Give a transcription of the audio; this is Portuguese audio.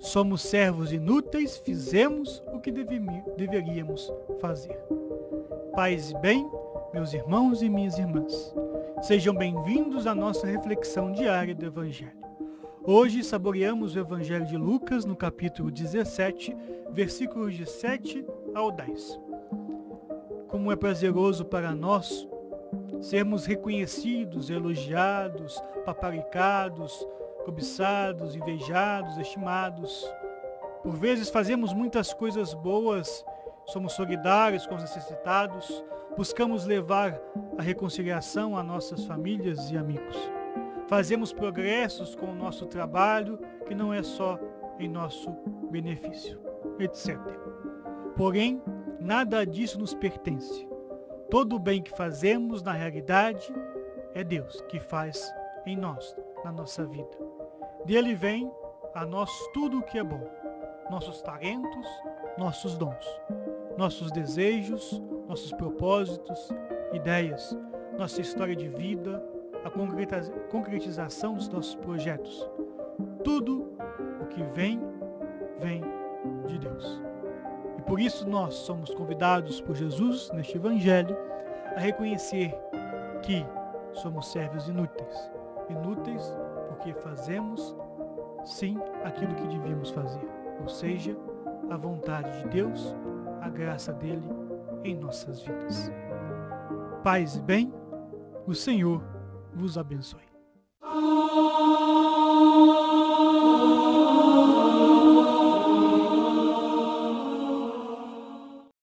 Somos servos inúteis, fizemos o que deveríamos fazer. Paz e bem, meus irmãos e minhas irmãs. Sejam bem-vindos à nossa reflexão diária do Evangelho. Hoje saboreamos o Evangelho de Lucas no capítulo 17, versículos de 7 ao 10. Como é prazeroso para nós sermos reconhecidos, elogiados, paparicados, cobiçados, invejados, estimados. Por vezes fazemos muitas coisas boas, somos solidários com os necessitados, buscamos levar a reconciliação a nossas famílias e amigos. Fazemos progressos com o nosso trabalho, que não é só em nosso benefício, etc. Porém, nada disso nos pertence. Todo o bem que fazemos, na realidade, é Deus que faz em nós, na nossa vida. Dele vem a nós tudo o que é bom, nossos talentos, nossos dons, nossos desejos, nossos propósitos, ideias, nossa história de vida, a concretização dos nossos projetos. Tudo o que vem, vem de Deus. E por isso nós somos convidados por Jesus neste Evangelho a reconhecer que somos servos inúteis. Inúteis porque fazemos sim aquilo que devíamos fazer, ou seja, a vontade de Deus, a graça dele em nossas vidas. Paz e bem, o Senhor vos abençoe.